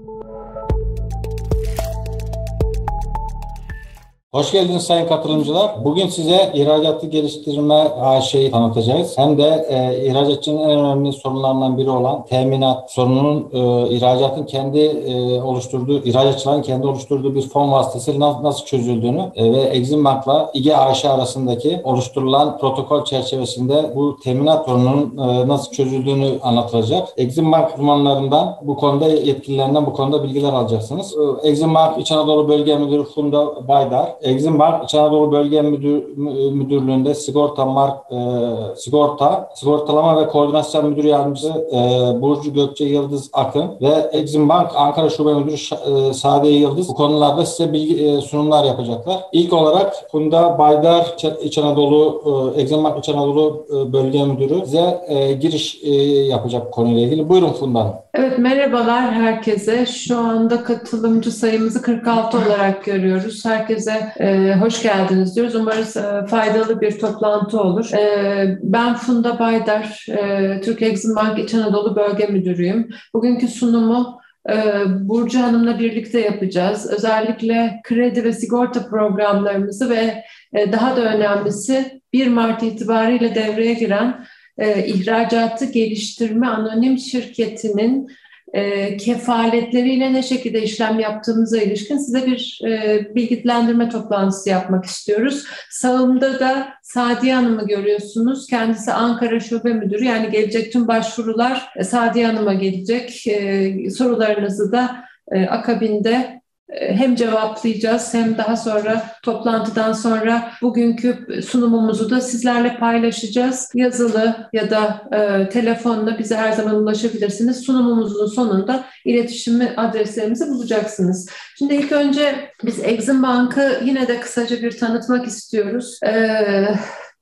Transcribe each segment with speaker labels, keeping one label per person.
Speaker 1: you Hoş geldiniz sayın katılımcılar. Bugün size ihracatı geliştirme AŞ'yi tanıtacağız. Hem de e, ihracatçının en önemli sorunlarından biri olan teminat sorununun e, ihracatın kendi e, oluşturduğu, ihracatçıların kendi oluşturduğu bir fon vasıtasıyla nasıl, nasıl çözüldüğünü e, ve Exim Bank'la İGE AŞ arasındaki oluşturulan protokol çerçevesinde bu teminat sorununun e, nasıl çözüldüğünü anlatılacak. Exim Bank uzmanlarından bu konuda yetkililerinden bu konuda bilgiler alacaksınız. E, Exim Bank İç Anadolu Bölge Müdürü Funda Baydar, Exim Bank İç Anadolu Bölge Müdür, Müdürlüğü'nde sigorta mark e, sigorta sigortalama ve koordinasyon müdür yardımcısı e, Burcu Gökçe Yıldız Akın ve Exim Bank Ankara Şube Müdürü e, Sade Yıldız bu konularda size bilgi e, sunumlar yapacaklar. İlk olarak Funda Baydar İç Anadolu e, Exim İç Anadolu e, Bölge Müdürü size e, giriş e, yapacak konuyla ilgili. Buyurun Funda Hanım.
Speaker 2: Evet merhabalar herkese. Şu anda katılımcı sayımızı 46 olarak görüyoruz. Herkese e, hoş geldiniz diyoruz. Umarız e, faydalı bir toplantı olur. E, ben Funda Baydar, e, Türkiye Exim Bank İç Anadolu Bölge Müdürüyüm. Bugünkü sunumu e, Burcu Hanım'la birlikte yapacağız. Özellikle kredi ve sigorta programlarımızı ve e, daha da önemlisi 1 Mart itibariyle devreye giren e, ihracatı geliştirme anonim şirketinin e, kefaletleriyle ne şekilde işlem yaptığımıza ilişkin size bir e, bilgilendirme toplantısı yapmak istiyoruz. Sağımda da Sadiye Hanım'ı görüyorsunuz. Kendisi Ankara Şube Müdürü. Yani gelecek tüm başvurular e, Sadiye Hanım'a gelecek. E, sorularınızı da akabinde hem cevaplayacağız hem daha sonra toplantıdan sonra bugünkü sunumumuzu da sizlerle paylaşacağız. Yazılı ya da e, telefonla bize her zaman ulaşabilirsiniz. Sunumumuzun sonunda iletişim adreslerimizi bulacaksınız. Şimdi ilk önce biz Exim Bank'ı yine de kısaca bir tanıtmak istiyoruz. Ee,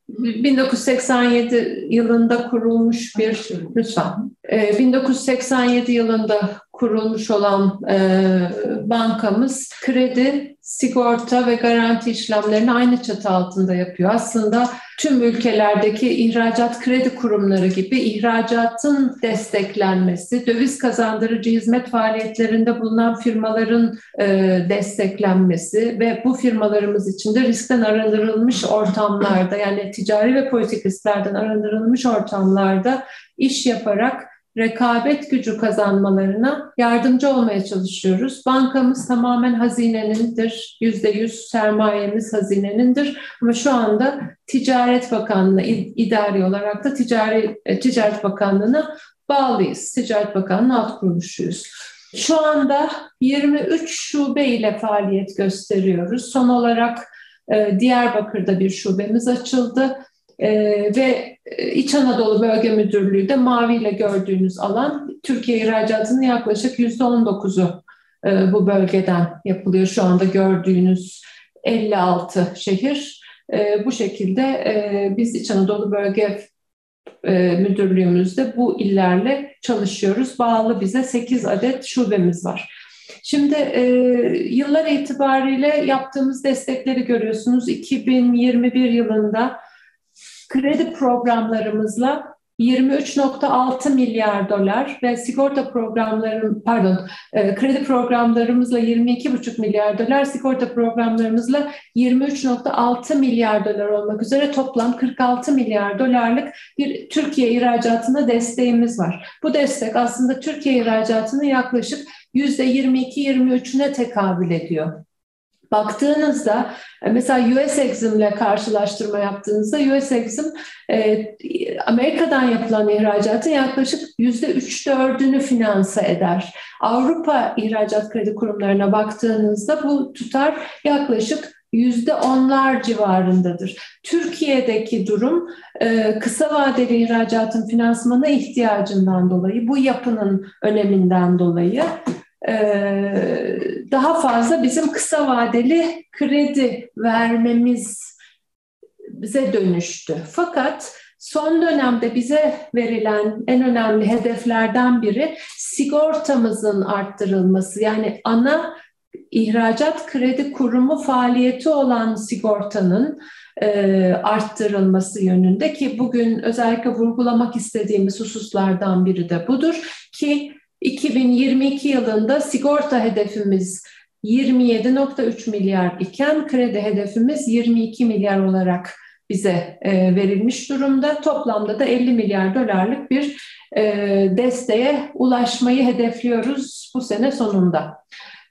Speaker 2: 1987 yılında kurulmuş bir lütfen. 1987 yılında kurulmuş olan e, bankamız kredi, sigorta ve garanti işlemlerini aynı çatı altında yapıyor. Aslında tüm ülkelerdeki ihracat kredi kurumları gibi ihracatın desteklenmesi, döviz kazandırıcı hizmet faaliyetlerinde bulunan firmaların e, desteklenmesi ve bu firmalarımız için de riskten arındırılmış ortamlarda yani ticari ve politik risklerden arındırılmış ortamlarda iş yaparak rekabet gücü kazanmalarına yardımcı olmaya çalışıyoruz. Bankamız tamamen hazinenindir. Yüzde yüz sermayemiz hazinenindir. Ama şu anda Ticaret Bakanlığı idari olarak da Ticari, e, Ticaret Bakanlığı'na bağlıyız. Ticaret Bakanlığı alt kuruluşuyuz. Şu anda 23 şube ile faaliyet gösteriyoruz. Son olarak e, Diyarbakır'da bir şubemiz açıldı. Ee, ve İç Anadolu Bölge Müdürlüğü de maviyle gördüğünüz alan Türkiye ihracatının yaklaşık yüzde on dokuzu e, bu bölgeden yapılıyor. Şu anda gördüğünüz 56 şehir. E, bu şekilde e, biz İç Anadolu Bölge Müdürlüğümüzde bu illerle çalışıyoruz. Bağlı bize 8 adet şubemiz var. Şimdi e, yıllar itibariyle yaptığımız destekleri görüyorsunuz. 2021 yılında kredi programlarımızla 23.6 milyar dolar ve sigorta programlarım pardon e, kredi programlarımızla 22.5 milyar dolar sigorta programlarımızla 23.6 milyar dolar olmak üzere toplam 46 milyar dolarlık bir Türkiye ihracatına desteğimiz var. Bu destek aslında Türkiye ihracatının yaklaşık %22-23'üne tekabül ediyor baktığınızda e, mesela US Exim ile karşılaştırma yaptığınızda US Exim e, Amerika'dan yapılan ihracatın yaklaşık yüzde üç dördünü finanse eder. Avrupa ihracat kredi kurumlarına baktığınızda bu tutar yaklaşık yüzde onlar civarındadır. Türkiye'deki durum e, kısa vadeli ihracatın finansmana ihtiyacından dolayı, bu yapının öneminden dolayı daha fazla bizim kısa vadeli kredi vermemiz bize dönüştü. Fakat son dönemde bize verilen en önemli hedeflerden biri sigortamızın arttırılması. Yani ana ihracat kredi kurumu faaliyeti olan sigortanın e, arttırılması yönünde ki bugün özellikle vurgulamak istediğimiz hususlardan biri de budur ki 2022 yılında sigorta hedefimiz 27.3 milyar iken kredi hedefimiz 22 milyar olarak bize e, verilmiş durumda. Toplamda da 50 milyar dolarlık bir e, desteğe ulaşmayı hedefliyoruz bu sene sonunda.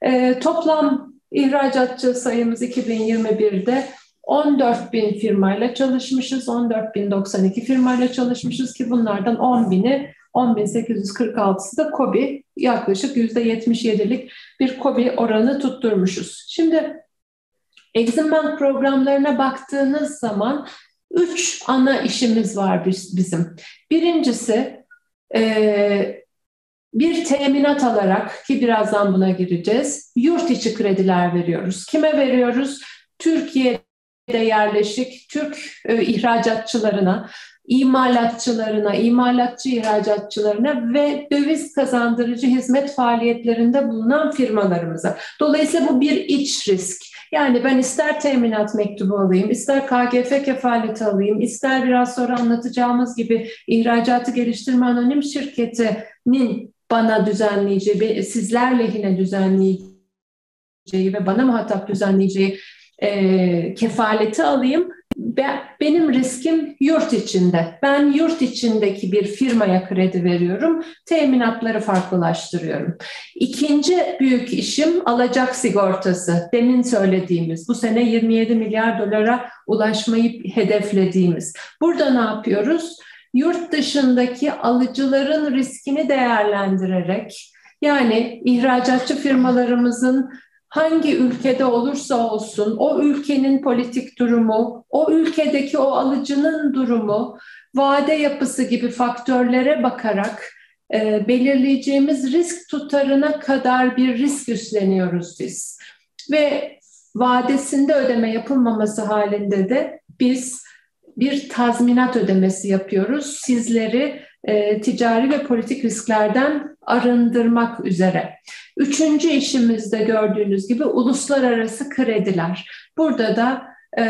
Speaker 2: E, toplam ihracatçı sayımız 2021'de 14 bin firmayla çalışmışız, 14.092 firmayla çalışmışız ki bunlardan 10 bini 10.846'sı da KOBİ yaklaşık %77'lik bir KOBİ oranı tutturmuşuz. Şimdi Exim Bank programlarına baktığınız zaman üç ana işimiz var bizim. Birincisi e, bir teminat alarak ki birazdan buna gireceğiz yurt içi krediler veriyoruz. Kime veriyoruz? Türkiye'de yerleşik Türk e, ihracatçılarına, imalatçılarına, imalatçı ihracatçılarına ve döviz kazandırıcı hizmet faaliyetlerinde bulunan firmalarımıza. Dolayısıyla bu bir iç risk. Yani ben ister teminat mektubu alayım, ister KGF kefaleti alayım, ister biraz sonra anlatacağımız gibi ihracatı geliştirme anonim şirketinin bana düzenleyeceği, sizler lehine düzenleyeceği ve bana muhatap düzenleyeceği e, kefaleti alayım benim riskim yurt içinde. Ben yurt içindeki bir firmaya kredi veriyorum. Teminatları farklılaştırıyorum. İkinci büyük işim alacak sigortası. Demin söylediğimiz bu sene 27 milyar dolara ulaşmayı hedeflediğimiz. Burada ne yapıyoruz? Yurt dışındaki alıcıların riskini değerlendirerek yani ihracatçı firmalarımızın hangi ülkede olursa olsun o ülkenin politik durumu, o ülkedeki o alıcının durumu, vade yapısı gibi faktörlere bakarak e, belirleyeceğimiz risk tutarına kadar bir risk üstleniyoruz biz. Ve vadesinde ödeme yapılmaması halinde de biz bir tazminat ödemesi yapıyoruz. Sizleri e, ticari ve politik risklerden arındırmak üzere. Üçüncü işimizde gördüğünüz gibi uluslararası krediler. Burada da e,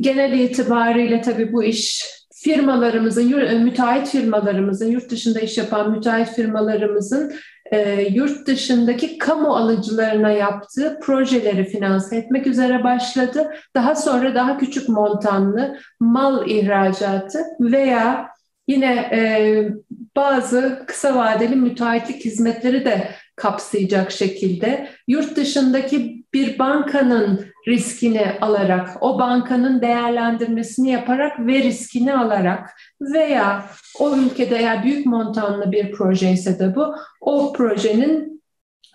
Speaker 2: genel itibariyle tabii bu iş firmalarımızın, e, müteahhit firmalarımızın, yurt dışında iş yapan müteahhit firmalarımızın e, yurt dışındaki kamu alıcılarına yaptığı projeleri finanse etmek üzere başladı. Daha sonra daha küçük montanlı mal ihracatı veya yine e, bazı kısa vadeli müteahhitlik hizmetleri de kapsayacak şekilde yurt dışındaki bir bankanın riskini alarak, o bankanın değerlendirmesini yaparak ve riskini alarak veya o ülkede eğer büyük montanlı bir proje ise de bu, o projenin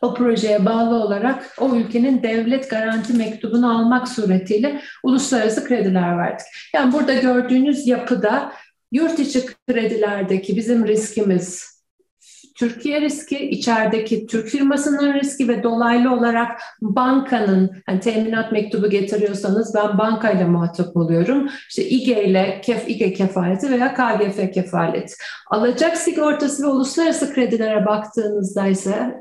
Speaker 2: o projeye bağlı olarak o ülkenin devlet garanti mektubunu almak suretiyle uluslararası krediler verdik. Yani burada gördüğünüz yapıda yurt içi kredilerdeki bizim riskimiz Türkiye riski, içerideki Türk firmasının riski ve dolaylı olarak bankanın yani teminat mektubu getiriyorsanız ben bankayla muhatap oluyorum. İşte İGE ile KEF, İGE kefaleti veya KGF kefaleti. Alacak sigortası ve uluslararası kredilere baktığınızda ise,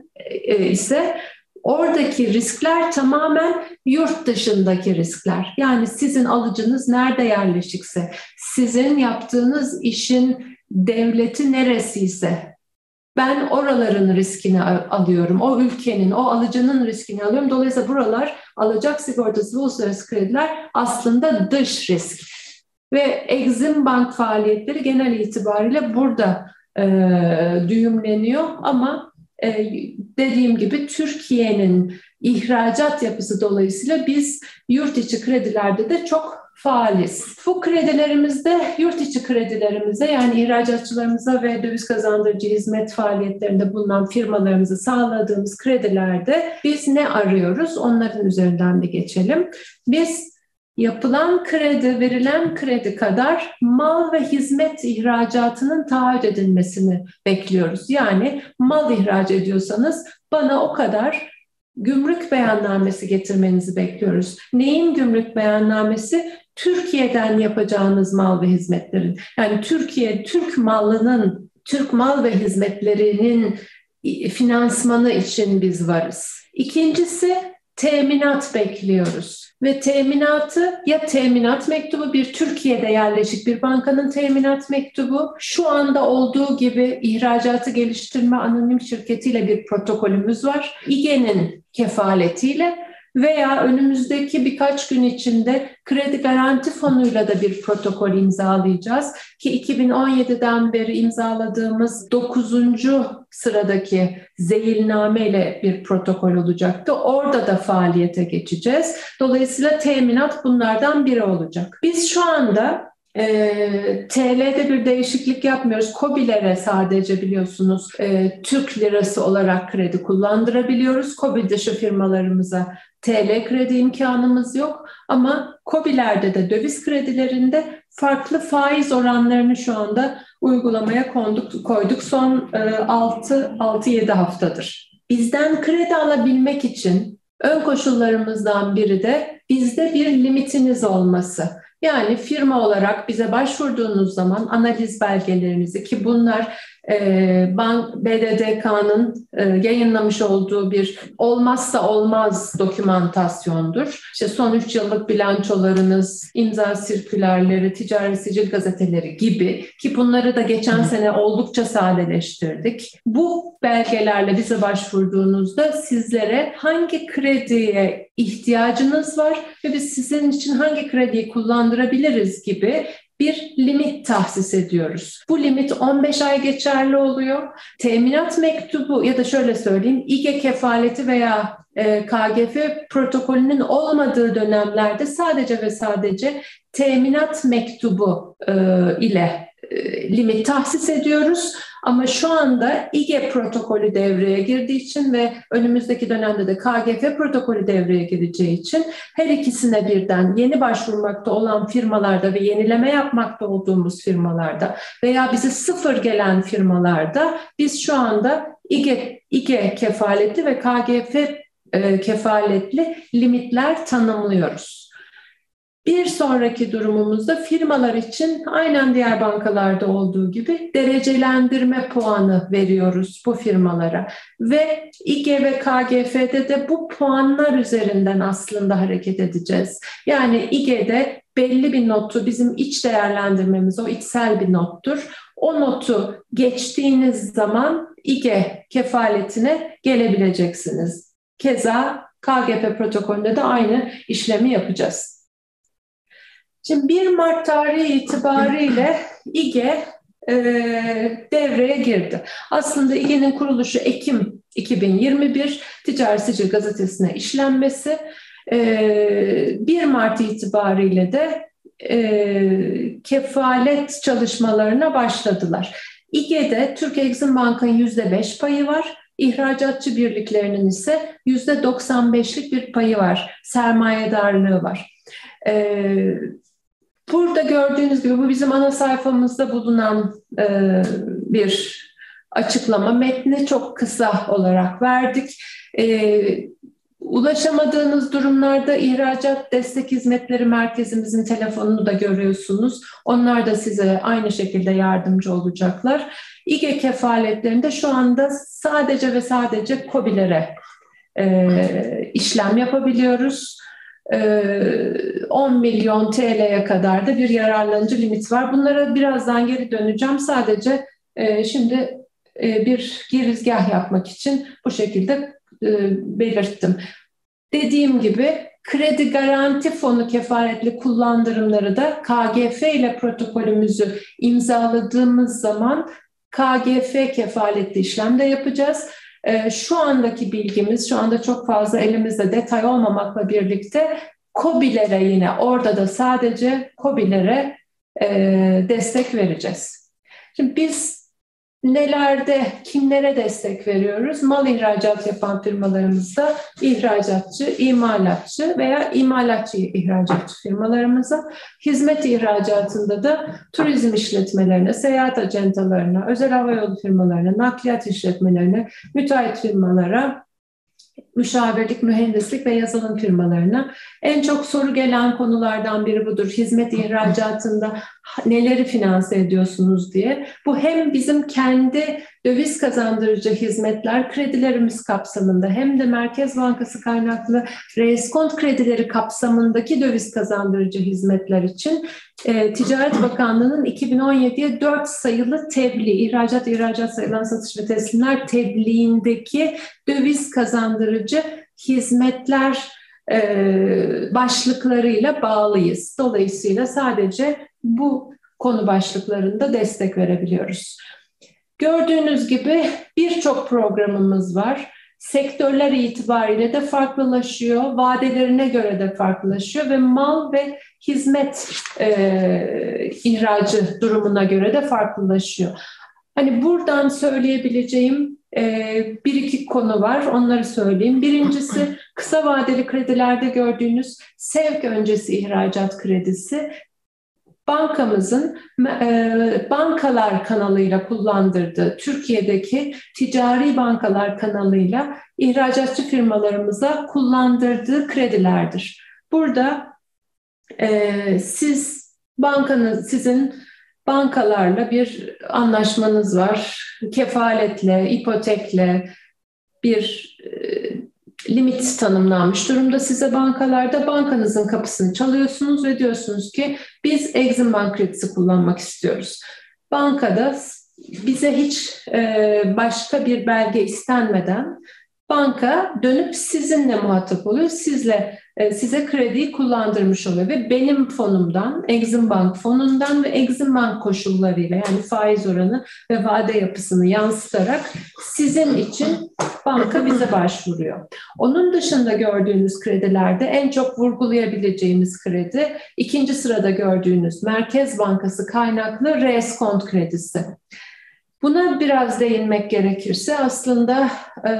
Speaker 2: e, ise Oradaki riskler tamamen yurt dışındaki riskler. Yani sizin alıcınız nerede yerleşikse, sizin yaptığınız işin devleti neresiyse, ben oraların riskini alıyorum. O ülkenin, o alıcının riskini alıyorum. Dolayısıyla buralar alacak sigortası ve uluslararası krediler aslında dış risk. Ve Exim Bank faaliyetleri genel itibariyle burada e, düğümleniyor ama e, dediğim gibi Türkiye'nin ihracat yapısı dolayısıyla biz yurt içi kredilerde de çok faaliz. Bu kredilerimizde, yurt içi kredilerimize yani ihracatçılarımıza ve döviz kazandırıcı hizmet faaliyetlerinde bulunan firmalarımızı sağladığımız kredilerde biz ne arıyoruz? Onların üzerinden bir geçelim. Biz yapılan kredi, verilen kredi kadar mal ve hizmet ihracatının taahhüt edilmesini bekliyoruz. Yani mal ihraç ediyorsanız bana o kadar gümrük beyannamesi getirmenizi bekliyoruz. Neyin gümrük beyannamesi? Türkiye'den yapacağınız mal ve hizmetlerin. Yani Türkiye, Türk malının, Türk mal ve hizmetlerinin finansmanı için biz varız. İkincisi teminat bekliyoruz. Ve teminatı ya teminat mektubu bir Türkiye'de yerleşik bir bankanın teminat mektubu şu anda olduğu gibi ihracatı geliştirme anonim şirketiyle bir protokolümüz var. İGE'nin kefaletiyle veya önümüzdeki birkaç gün içinde kredi garanti fonuyla da bir protokol imzalayacağız ki 2017'den beri imzaladığımız 9. sıradaki zeyilname ile bir protokol olacaktı. Orada da faaliyete geçeceğiz. Dolayısıyla teminat bunlardan biri olacak. Biz şu anda e, TL'de bir değişiklik yapmıyoruz. COBİ'lere sadece biliyorsunuz e, Türk lirası olarak kredi kullandırabiliyoruz. COBİ dışı firmalarımıza TL kredi imkanımız yok ama COBİ'lerde de döviz kredilerinde farklı faiz oranlarını şu anda uygulamaya konduk, koyduk son e, 6-7 haftadır. Bizden kredi alabilmek için ön koşullarımızdan biri de bizde bir limitiniz olması. Yani firma olarak bize başvurduğunuz zaman analiz belgelerinizi ki bunlar Bank BDDK'nın e, yayınlamış olduğu bir olmazsa olmaz dokümantasyondur. İşte son 3 yıllık bilançolarınız, imza sirkülerleri, ticari sicil gazeteleri gibi ki bunları da geçen sene oldukça sadeleştirdik. Bu belgelerle bize başvurduğunuzda sizlere hangi krediye ihtiyacınız var ve biz sizin için hangi krediyi kullandırabiliriz gibi bir limit tahsis ediyoruz. Bu limit 15 ay geçerli oluyor. Teminat mektubu ya da şöyle söyleyeyim İGE kefaleti veya e, KGF protokolünün olmadığı dönemlerde sadece ve sadece teminat mektubu e, ile limit tahsis ediyoruz. Ama şu anda İGE protokolü devreye girdiği için ve önümüzdeki dönemde de KGF protokolü devreye gireceği için her ikisine birden yeni başvurmakta olan firmalarda ve yenileme yapmakta olduğumuz firmalarda veya bize sıfır gelen firmalarda biz şu anda İGE, İGE kefaletli ve KGF e, kefaletli limitler tanımlıyoruz. Bir sonraki durumumuzda firmalar için aynen diğer bankalarda olduğu gibi derecelendirme puanı veriyoruz bu firmalara. Ve İGE ve KGF'de de bu puanlar üzerinden aslında hareket edeceğiz. Yani İGE'de belli bir notu bizim iç değerlendirmemiz o içsel bir nottur. O notu geçtiğiniz zaman İGE kefaletine gelebileceksiniz. Keza KGP protokolünde de aynı işlemi yapacağız. Şimdi 1 Mart tarihi itibariyle İGE e, devreye girdi. Aslında İGE'nin kuruluşu Ekim 2021 Ticari Sicil Gazetesi'ne işlenmesi e, 1 Mart itibariyle de e, kefalet çalışmalarına başladılar. İGE'de Türk Exim Bank'ın %5 payı var. İhracatçı birliklerinin ise %95'lik bir payı var. Sermayedarlığı var. Ee, Burada gördüğünüz gibi bu bizim ana sayfamızda bulunan e, bir açıklama. Metni çok kısa olarak verdik. E, ulaşamadığınız durumlarda ihracat destek hizmetleri merkezimizin telefonunu da görüyorsunuz. Onlar da size aynı şekilde yardımcı olacaklar. İGE kefaletlerinde şu anda sadece ve sadece COBİ'lere e, işlem yapabiliyoruz. 10 milyon TL'ye kadar da bir yararlanıcı limit var. Bunlara birazdan geri döneceğim. Sadece şimdi bir girizgah yapmak için bu şekilde belirttim. Dediğim gibi kredi garanti fonu kefaretli kullandırımları da KGF ile protokolümüzü imzaladığımız zaman KGF kefaletli işlemde yapacağız. Ee, şu andaki bilgimiz, şu anda çok fazla elimizde detay olmamakla birlikte COBİ'lere yine orada da sadece COBİ'lere e, destek vereceğiz. Şimdi biz nelerde, kimlere destek veriyoruz? Mal ihracat yapan firmalarımızda ihracatçı, imalatçı veya imalatçı ihracatçı firmalarımıza, hizmet ihracatında da turizm işletmelerine, seyahat acentalarına, özel havayolu firmalarına, nakliyat işletmelerine, müteahhit firmalara, müşavirlik, mühendislik ve yazılım firmalarına. En çok soru gelen konulardan biri budur. Hizmet ihracatında neleri finanse ediyorsunuz diye. Bu hem bizim kendi döviz kazandırıcı hizmetler kredilerimiz kapsamında hem de Merkez Bankası kaynaklı reskont kredileri kapsamındaki döviz kazandırıcı hizmetler için e, Ticaret Bakanlığı'nın 2017'ye 4 sayılı tebliğ, ihracat, ihracat sayılan satış ve teslimler tebliğindeki döviz kazandırıcı hizmetler e, başlıklarıyla bağlıyız. Dolayısıyla sadece bu konu başlıklarında destek verebiliyoruz. Gördüğünüz gibi birçok programımız var. Sektörler itibariyle de farklılaşıyor, vadelerine göre de farklılaşıyor ve mal ve hizmet e, ihracı durumuna göre de farklılaşıyor. Hani buradan söyleyebileceğim bir iki konu var, onları söyleyeyim. Birincisi kısa vadeli kredilerde gördüğünüz sevk öncesi ihracat kredisi bankamızın e, bankalar kanalıyla kullandırdığı Türkiye'deki ticari bankalar kanalıyla ihracatçı firmalarımıza kullandırdığı kredilerdir. Burada e, siz bankanız sizin bankalarla bir anlaşmanız var. Kefaletle, ipotekle bir e, limit tanımlanmış durumda size bankalarda. Bankanızın kapısını çalıyorsunuz ve diyorsunuz ki biz Exim Bank kredisi kullanmak istiyoruz. Bankada bize hiç e, başka bir belge istenmeden banka dönüp sizinle muhatap oluyor. Sizle e, size krediyi kullandırmış oluyor ve benim fonumdan, Exim Bank fonundan ve Exim Bank koşullarıyla yani faiz oranı ve vade yapısını yansıtarak sizin için banka bize başvuruyor. Onun dışında gördüğünüz kredilerde en çok vurgulayabileceğimiz kredi ikinci sırada gördüğünüz Merkez Bankası kaynaklı reskont kredisi. Buna biraz değinmek gerekirse aslında e,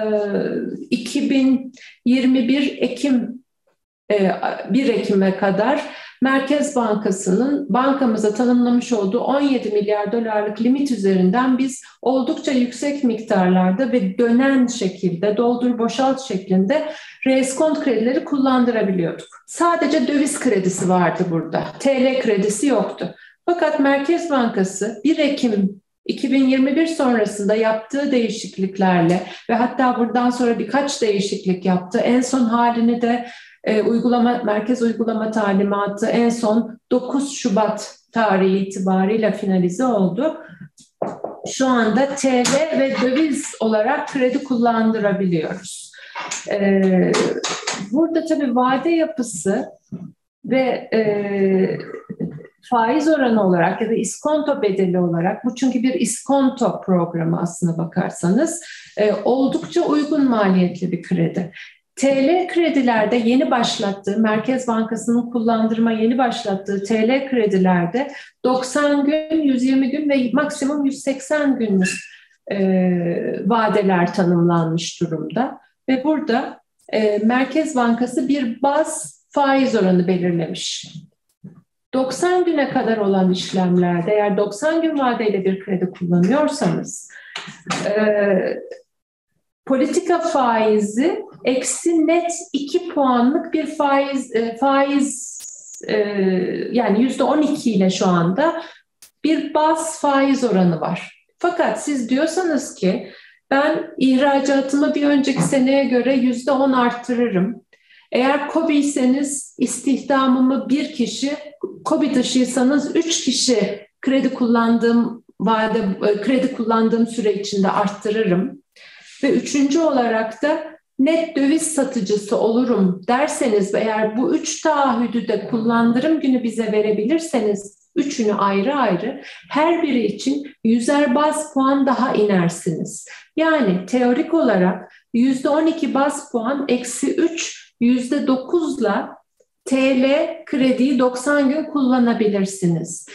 Speaker 2: 2021 Ekim 1 e, Ekim'e kadar Merkez Bankası'nın bankamıza tanımlamış olduğu 17 milyar dolarlık limit üzerinden biz oldukça yüksek miktarlarda ve dönen şekilde, doldur boşalt şeklinde reskont kredileri kullandırabiliyorduk. Sadece döviz kredisi vardı burada. TL kredisi yoktu. Fakat Merkez Bankası 1 Ekim 2021 sonrasında yaptığı değişikliklerle ve hatta buradan sonra birkaç değişiklik yaptı. En son halini de e, uygulama merkez uygulama talimatı en son 9 Şubat tarihi itibariyle finalize oldu. Şu anda TL ve döviz olarak kredi kullandırabiliyoruz. Ee, burada tabii vade yapısı ve e, faiz oranı olarak ya da iskonto bedeli olarak bu çünkü bir iskonto programı aslına bakarsanız e, oldukça uygun maliyetli bir kredi. TL kredilerde yeni başlattığı, Merkez Bankası'nın kullandırma yeni başlattığı TL kredilerde 90 gün, 120 gün ve maksimum 180 günlük e, vadeler tanımlanmış durumda. Ve burada e, Merkez Bankası bir baz faiz oranı belirlemiş. 90 güne kadar olan işlemlerde eğer 90 gün vadeyle bir kredi kullanıyorsanız e, politika faizi eksi net 2 puanlık bir faiz e, faiz yani yüzde 12 ile şu anda bir baz faiz oranı var. Fakat siz diyorsanız ki ben ihracatımı bir önceki seneye göre yüzde 10 arttırırım. Eğer COBİ'yseniz istihdamımı bir kişi, COBİ dışıysanız üç kişi kredi kullandığım vade, e, kredi kullandığım süre içinde arttırırım. Ve üçüncü olarak da net döviz satıcısı olurum derseniz ve eğer bu üç taahhüdü de kullandırım günü bize verebilirseniz üçünü ayrı ayrı her biri için yüzer baz puan daha inersiniz. Yani teorik olarak yüzde 12 baz puan eksi 3 yüzde %9'la TL krediyi 90 gün kullanabilirsiniz.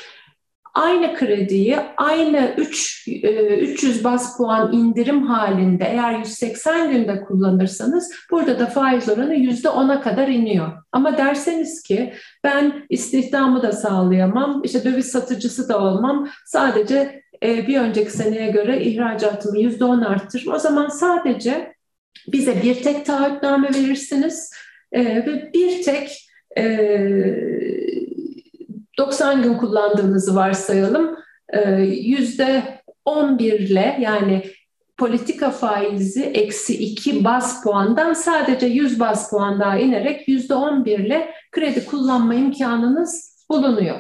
Speaker 2: Aynı krediyi aynı 3 300 e, bas puan indirim halinde eğer 180 günde kullanırsanız burada da faiz oranı %10'a kadar iniyor. Ama derseniz ki ben istihdamı da sağlayamam, işte döviz satıcısı da olmam, sadece e, bir önceki seneye göre ihracatımı %10 arttırırım. O zaman sadece bize bir tek taahhütname verirsiniz e, ve bir tek e, 90 gün kullandığınızı varsayalım. E, yüzde 11 ile yani politika faizi eksi 2 bas puandan sadece 100 bas puan daha inerek %11 ile kredi kullanma imkanınız bulunuyor.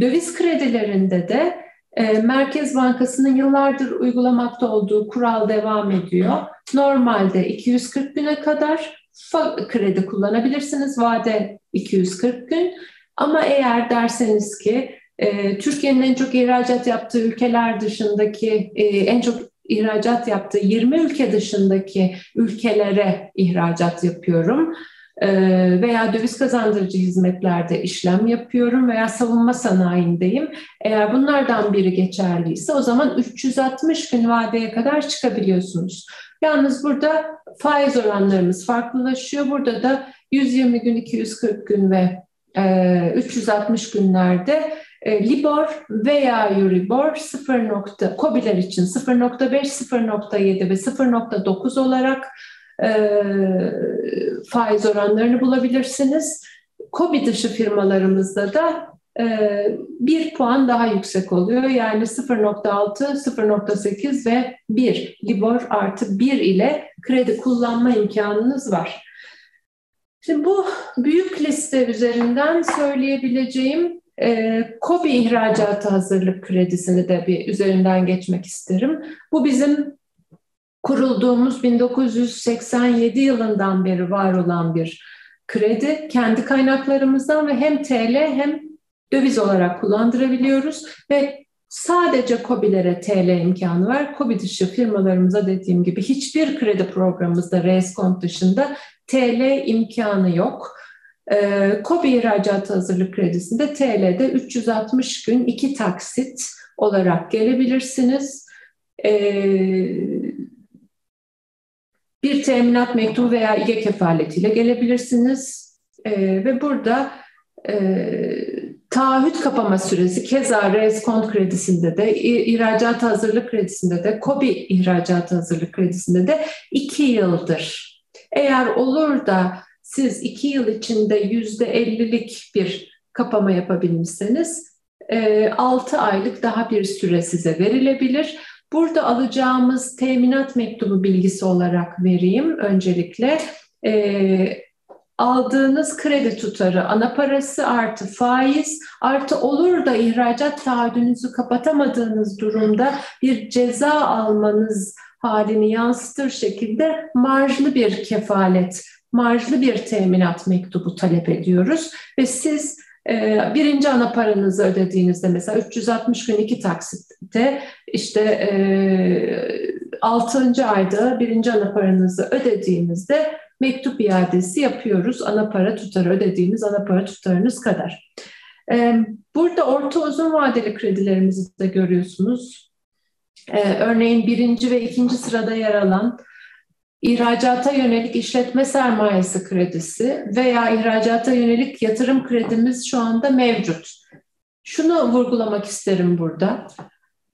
Speaker 2: Döviz kredilerinde de e, Merkez Bankası'nın yıllardır uygulamakta olduğu kural devam ediyor. Normalde 240 güne kadar kredi kullanabilirsiniz. Vade 240 gün. Ama eğer derseniz ki e, Türkiye'nin en çok ihracat yaptığı ülkeler dışındaki e, en çok ihracat yaptığı 20 ülke dışındaki ülkelere ihracat yapıyorum e, veya döviz kazandırıcı hizmetlerde işlem yapıyorum veya savunma sanayindeyim. Eğer bunlardan biri geçerliyse o zaman 360 gün vadeye kadar çıkabiliyorsunuz. Yalnız burada faiz oranlarımız farklılaşıyor. Burada da 120 gün, 240 gün ve 360 günlerde e, Libor veya Euribor 0. Nokta, COBİ'ler için 0.5, 0.7 ve 0.9 olarak e, faiz oranlarını bulabilirsiniz. COBİ dışı firmalarımızda da e, bir puan daha yüksek oluyor. Yani 0.6, 0.8 ve 1 Libor artı 1 ile kredi kullanma imkanınız var. Şimdi bu büyük liste üzerinden söyleyebileceğim e, KOBİ ihracatı hazırlık kredisini de bir üzerinden geçmek isterim. Bu bizim kurulduğumuz 1987 yılından beri var olan bir kredi. Kendi kaynaklarımızdan ve hem TL hem döviz olarak kullandırabiliyoruz ve sadece KOBİ'lere TL imkanı var. KOBİ dışı firmalarımıza dediğim gibi hiçbir kredi programımızda Reskont dışında TL imkanı yok. E, KOBİ ihracatı hazırlık kredisinde TL'de 360 gün iki taksit olarak gelebilirsiniz. E, bir teminat mektubu veya İGE kefaletiyle gelebilirsiniz. E, ve burada taahhüt kapama süresi keza reskont kredisinde de ihracat hazırlık kredisinde de KOBİ ihracat hazırlık kredisinde de iki yıldır. Eğer olur da siz iki yıl içinde yüzde ellilik bir kapama yapabilmişseniz e, altı aylık daha bir süre size verilebilir. Burada alacağımız teminat mektubu bilgisi olarak vereyim öncelikle. E, aldığınız kredi tutarı ana parası artı faiz artı olur da ihracat taahhüdünüzü kapatamadığınız durumda bir ceza almanız halini yansıtır şekilde marjlı bir kefalet marjlı bir teminat mektubu talep ediyoruz ve siz e, birinci ana paranızı ödediğinizde mesela 360 gün iki taksitte işte e, 6. ayda birinci ana paranızı ödediğinizde mektup iadesi yapıyoruz. Ana para tutarı ödediğiniz ana para tutarınız kadar. E, burada orta uzun vadeli kredilerimizi de görüyorsunuz. E, örneğin birinci ve ikinci sırada yer alan ihracata yönelik işletme sermayesi kredisi veya ihracata yönelik yatırım kredimiz şu anda mevcut. Şunu vurgulamak isterim burada.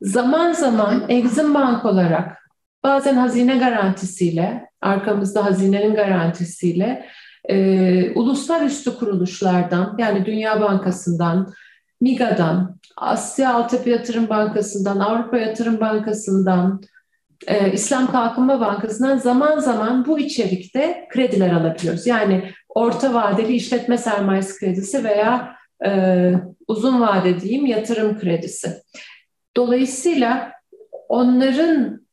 Speaker 2: Zaman zaman Exim Bank olarak bazen hazine garantisiyle, arkamızda hazinenin garantisiyle e, uluslararası kuruluşlardan yani Dünya Bankası'ndan, MIGA'dan, Asya Altyapı Yatırım Bankası'ndan, Avrupa Yatırım Bankası'ndan, e, İslam Kalkınma Bankası'ndan zaman zaman bu içerikte krediler alabiliyoruz. Yani orta vadeli işletme sermayesi kredisi veya e, uzun vade diyeyim yatırım kredisi. Dolayısıyla onların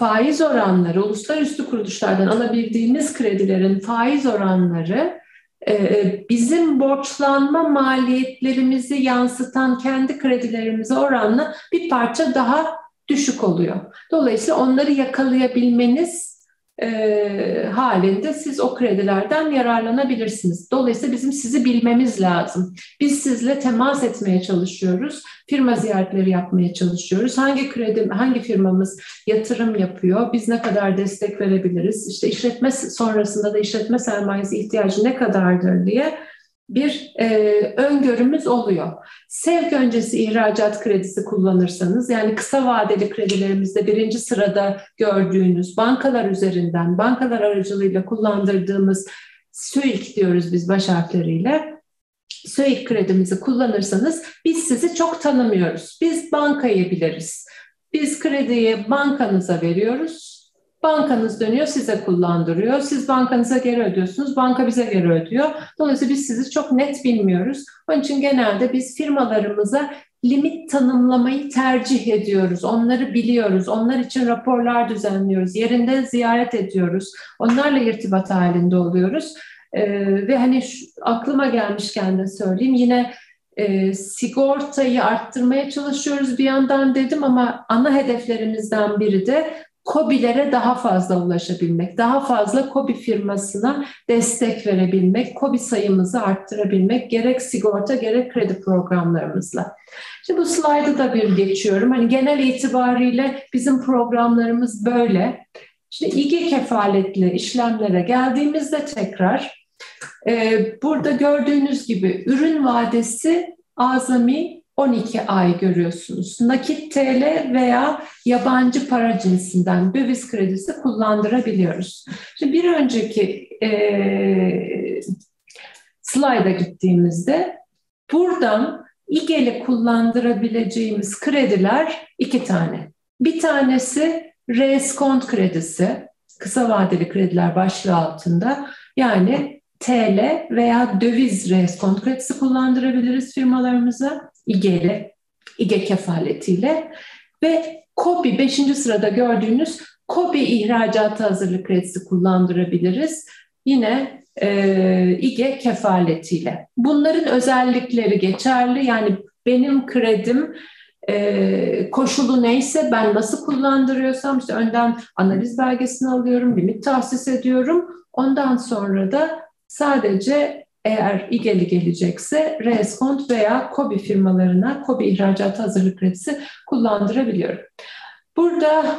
Speaker 2: faiz oranları, uluslararası kuruluşlardan alabildiğimiz kredilerin faiz oranları e, bizim borçlanma maliyetlerimizi yansıtan kendi kredilerimize oranla bir parça daha düşük oluyor. Dolayısıyla onları yakalayabilmeniz e, halinde siz o kredilerden yararlanabilirsiniz. Dolayısıyla bizim sizi bilmemiz lazım. Biz sizle temas etmeye çalışıyoruz. Firma ziyaretleri yapmaya çalışıyoruz. Hangi kredi, hangi firmamız yatırım yapıyor? Biz ne kadar destek verebiliriz? İşte işletme sonrasında da işletme sermayesi ihtiyacı ne kadardır diye bir e, öngörümüz oluyor. Sevk öncesi ihracat kredisi kullanırsanız yani kısa vadeli kredilerimizde birinci sırada gördüğünüz bankalar üzerinden, bankalar aracılığıyla kullandırdığımız SÜİK diyoruz biz baş harfleriyle. SÜİK kredimizi kullanırsanız biz sizi çok tanımıyoruz. Biz bankayı biliriz. Biz krediyi bankanıza veriyoruz Bankanız dönüyor size kullandırıyor. Siz bankanıza geri ödüyorsunuz. Banka bize geri ödüyor. Dolayısıyla biz sizi çok net bilmiyoruz. Onun için genelde biz firmalarımıza limit tanımlamayı tercih ediyoruz. Onları biliyoruz. Onlar için raporlar düzenliyoruz. Yerinde ziyaret ediyoruz. Onlarla irtibat halinde oluyoruz. Ee, ve hani şu, aklıma gelmişken de söyleyeyim yine e, sigortayı arttırmaya çalışıyoruz bir yandan dedim ama ana hedeflerimizden biri de COBİ'lere daha fazla ulaşabilmek, daha fazla COBİ firmasına destek verebilmek, COBİ sayımızı arttırabilmek gerek sigorta gerek kredi programlarımızla. Şimdi bu slaydı da bir geçiyorum. Hani genel itibariyle bizim programlarımız böyle. Şimdi İGE kefaletli işlemlere geldiğimizde tekrar e, burada gördüğünüz gibi ürün vadesi azami 12 ay görüyorsunuz. Nakit TL veya yabancı para cinsinden döviz kredisi kullandırabiliyoruz. Şimdi bir önceki e, slayda gittiğimizde buradan İGEL'i kullandırabileceğimiz krediler iki tane. Bir tanesi reskont kredisi, kısa vadeli krediler başlığı altında. Yani TL veya döviz reskont kredisi kullandırabiliriz firmalarımıza İGE'li, İGE kefaletiyle ve KOBİ 5. sırada gördüğünüz KOBİ ihracatı hazırlık kredisi kullandırabiliriz. Yine e, İGE kefaletiyle. Bunların özellikleri geçerli. Yani benim kredim e, koşulu neyse ben nasıl kullandırıyorsam işte önden analiz belgesini alıyorum, limit tahsis ediyorum. Ondan sonra da sadece eğer İGEL'i gelecekse Reskont veya KOBİ firmalarına KOBİ ihracat hazırlık kredisi kullandırabiliyorum. Burada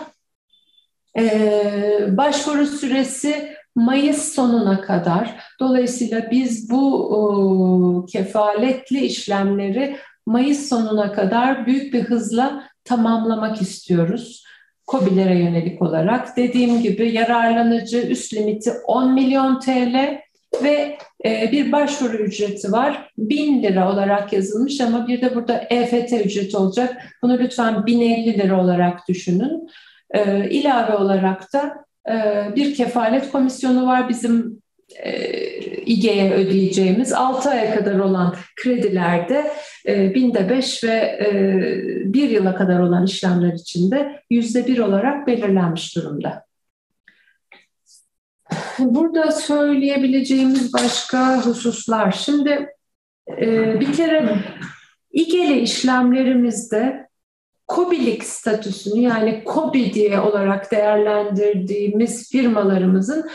Speaker 2: e, başvuru süresi Mayıs sonuna kadar. Dolayısıyla biz bu o, kefaletli işlemleri Mayıs sonuna kadar büyük bir hızla tamamlamak istiyoruz. COBİ'lere yönelik olarak. Dediğim gibi yararlanıcı üst limiti 10 milyon TL ve e, bir başvuru ücreti var. 1000 lira olarak yazılmış ama bir de burada EFT ücreti olacak. Bunu lütfen 1050 lira olarak düşünün. E, ilave olarak da e, bir kefalet komisyonu var bizim e, İGE'ye ödeyeceğimiz 6 aya kadar olan kredilerde e, binde 5 ve e, 1 yıla kadar olan işlemler içinde yüzde bir olarak belirlenmiş durumda. Burada söyleyebileceğimiz başka hususlar. Şimdi e, bir kere İGE'li işlemlerimizde COBİ'lik statüsünü yani COBİ diye olarak değerlendirdiğimiz firmalarımızın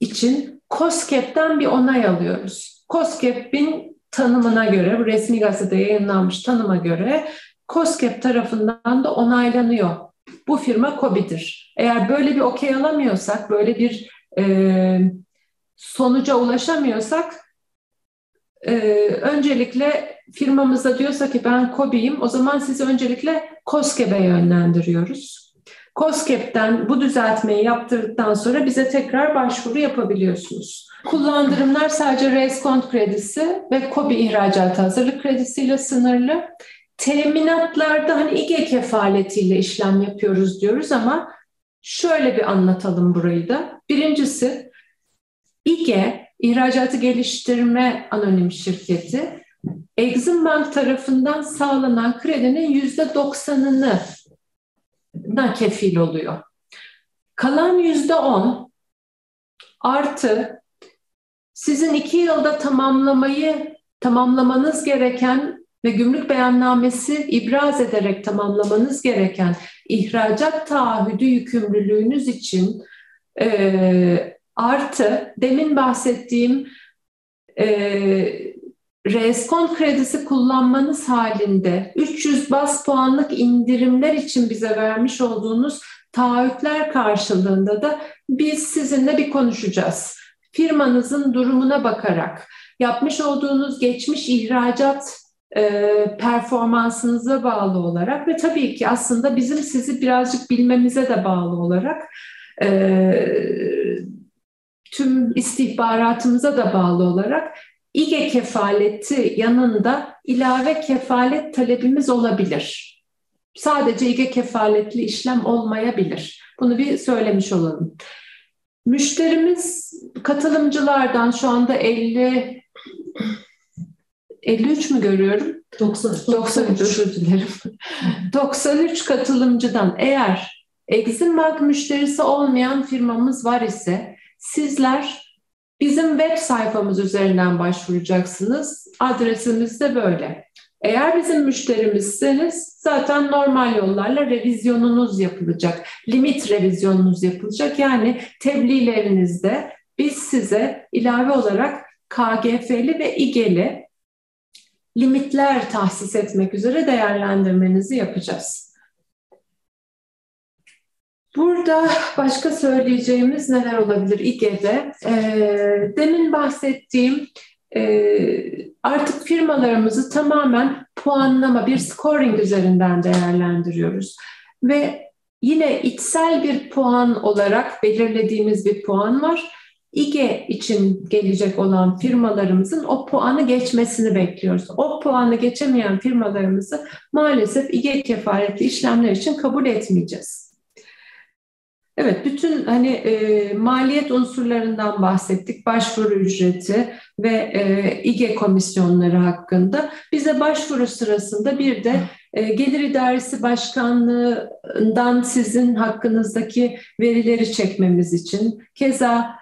Speaker 2: için COSGAP'ten bir onay alıyoruz. COSGAP'in tanımına göre, bu resmi gazetede yayınlanmış tanıma göre COSGAP tarafından da onaylanıyor. Bu firma COBİ'dir. Eğer böyle bir okey alamıyorsak, böyle bir e, sonuca ulaşamıyorsak e, öncelikle firmamızda diyorsa ki ben COBİ'yim o zaman sizi öncelikle COSGAP'e yönlendiriyoruz. COSGAP'ten bu düzeltmeyi yaptırdıktan sonra bize tekrar başvuru yapabiliyorsunuz. Kullandırımlar sadece reskont kredisi ve COBİ ihracatı hazırlık kredisiyle sınırlı. Teminatlarda hani İGE kefaletiyle işlem yapıyoruz diyoruz ama şöyle bir anlatalım burayı da. Birincisi İGE İhracatı Geliştirme Anonim Şirketi Exim Bank tarafından sağlanan kredinin yüzde doksanını kefil oluyor. Kalan yüzde on artı sizin iki yılda tamamlamayı tamamlamanız gereken ve gümrük beyannamesi ibraz ederek tamamlamanız gereken ihracat taahhüdü yükümlülüğünüz için e, artı demin bahsettiğim e, reskont kredisi kullanmanız halinde 300 bas puanlık indirimler için bize vermiş olduğunuz taahhütler karşılığında da biz sizinle bir konuşacağız. Firmanızın durumuna bakarak yapmış olduğunuz geçmiş ihracat performansınıza bağlı olarak ve tabii ki aslında bizim sizi birazcık bilmemize de bağlı olarak e, tüm istihbaratımıza da bağlı olarak İGE kefaleti yanında ilave kefalet talebimiz olabilir. Sadece İGE kefaletli işlem olmayabilir. Bunu bir söylemiş olalım. Müşterimiz katılımcılardan şu anda 50 53 mü görüyorum?
Speaker 3: 93.
Speaker 2: 93 özür dilerim. 93 katılımcıdan eğer Exim Bank müşterisi olmayan firmamız var ise sizler bizim web sayfamız üzerinden başvuracaksınız. Adresimiz de böyle. Eğer bizim müşterimizseniz zaten normal yollarla revizyonunuz yapılacak. Limit revizyonunuz yapılacak. Yani tebliğlerinizde biz size ilave olarak KGF'li ve İGE'li limitler tahsis etmek üzere değerlendirmenizi yapacağız. Burada başka söyleyeceğimiz neler olabilir İGE'de? E, demin bahsettiğim e, artık firmalarımızı tamamen puanlama, bir scoring üzerinden değerlendiriyoruz. Ve yine içsel bir puan olarak belirlediğimiz bir puan var İGE için gelecek olan firmalarımızın o puanı geçmesini bekliyoruz. O puanı geçemeyen firmalarımızı maalesef İGE kefaretli işlemler için kabul etmeyeceğiz. Evet, bütün hani e, maliyet unsurlarından bahsettik, başvuru ücreti ve e, İGE komisyonları hakkında. Bize başvuru sırasında bir de e, Gelir İdaresi Başkanlığı'ndan sizin hakkınızdaki verileri çekmemiz için, keza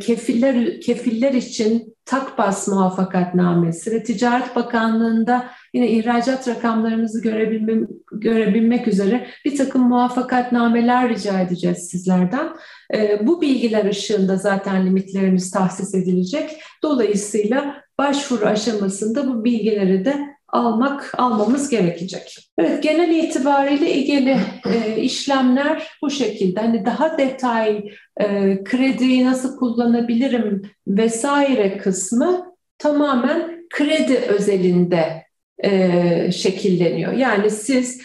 Speaker 2: kefiller kefiller için takbas muvaffakatnamesi ve Ticaret Bakanlığı'nda yine ihracat rakamlarınızı görebilmem, görebilmek üzere bir takım muvaffakatnameler rica edeceğiz sizlerden. Ee, bu bilgiler ışığında zaten limitleriniz tahsis edilecek. Dolayısıyla başvuru aşamasında bu bilgileri de almak almamız gerekecek. Evet genel itibariyle ilgili e, işlemler bu şekilde. Hani daha detay e, krediyi nasıl kullanabilirim vesaire kısmı tamamen kredi özelinde e, şekilleniyor. Yani siz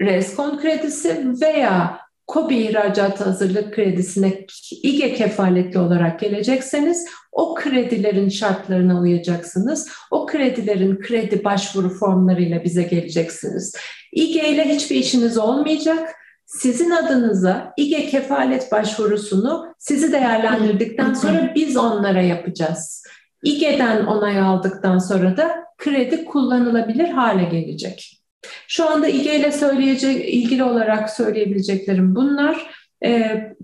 Speaker 2: Reskon kredisi veya KOBİ ihracat hazırlık kredisine İGE kefaletli olarak gelecekseniz o kredilerin şartlarına uyacaksınız. O kredilerin kredi başvuru formlarıyla bize geleceksiniz. İGE ile hiçbir işiniz olmayacak. Sizin adınıza İGE kefalet başvurusunu sizi değerlendirdikten sonra biz onlara yapacağız. İGE'den onay aldıktan sonra da kredi kullanılabilir hale gelecek. Şu anda İGE ile söyleyecek, ilgili olarak söyleyebileceklerim bunlar. Ee,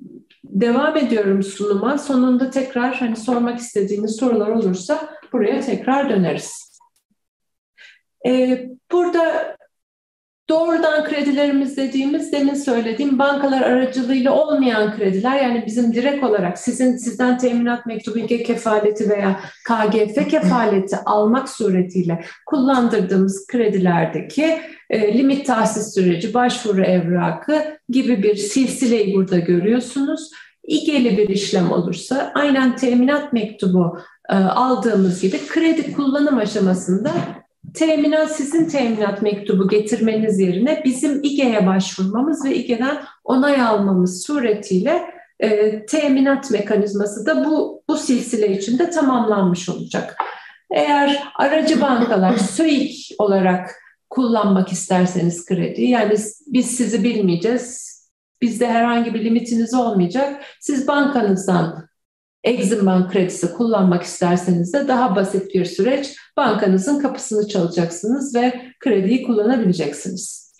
Speaker 2: devam ediyorum sunuma. Sonunda tekrar hani sormak istediğiniz sorular olursa buraya tekrar döneriz. Ee, burada Doğrudan kredilerimiz dediğimiz demin söylediğim bankalar aracılığıyla olmayan krediler yani bizim direkt olarak sizin sizden teminat mektubu İGE kefaleti veya KGF kefaleti almak suretiyle kullandırdığımız kredilerdeki e, limit tahsis süreci, başvuru evrakı gibi bir silsileyi burada görüyorsunuz. İGE'li bir işlem olursa aynen teminat mektubu e, aldığımız gibi kredi kullanım aşamasında teminat sizin teminat mektubu getirmeniz yerine bizim İGE'ye başvurmamız ve İGE'den onay almamız suretiyle e, teminat mekanizması da bu, bu silsile içinde tamamlanmış olacak. Eğer aracı bankalar SÖİK olarak kullanmak isterseniz kredi, yani biz sizi bilmeyeceğiz, bizde herhangi bir limitiniz olmayacak, siz bankanızdan Exim Bank kredisi kullanmak isterseniz de daha basit bir süreç. Bankanızın kapısını çalacaksınız ve krediyi kullanabileceksiniz.